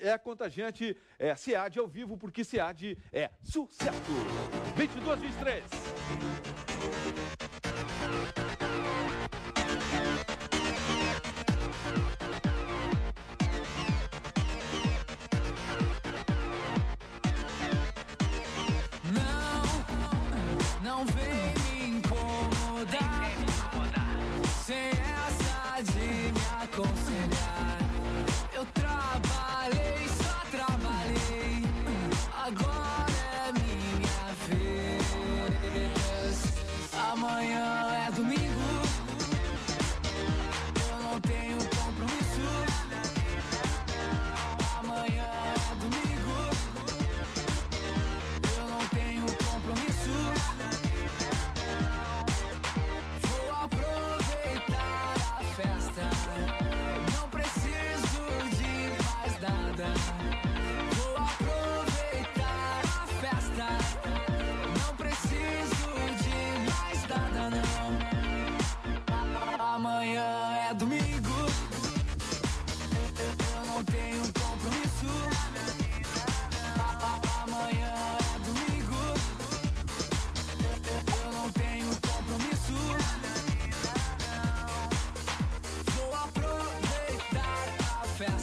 é contagiante, é SEAD ao vivo, porque SEAD é sucesso. 22, 23.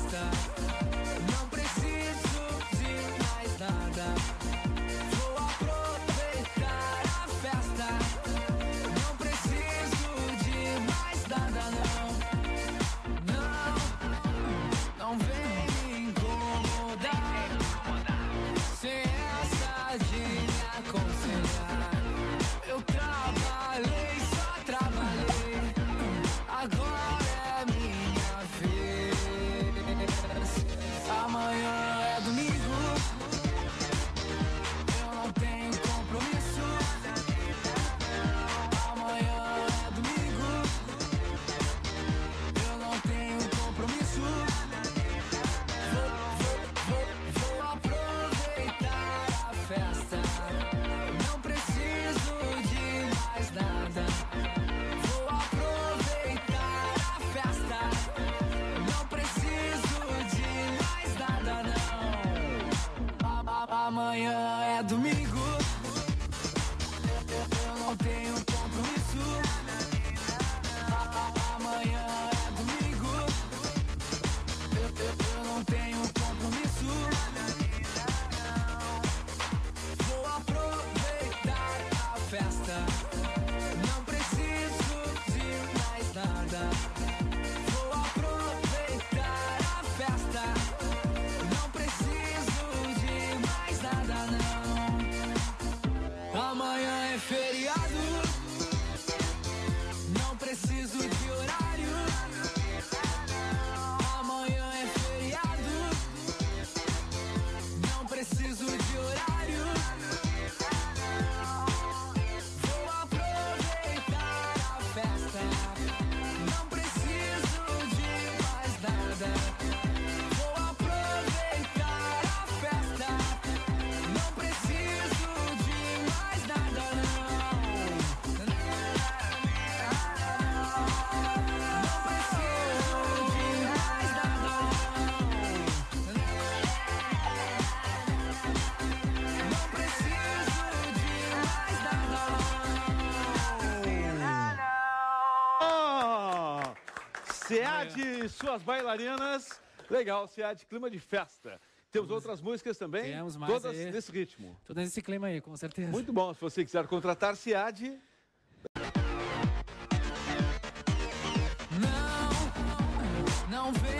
stop amanhã é domingo. SEAD, suas bailarinas. Legal, SEAD, clima de festa. Temos outras músicas também? Temos mais Todas aí. nesse ritmo. Todas nesse clima aí, com certeza. Muito bom. Se você quiser contratar SEAD... Não, não vem.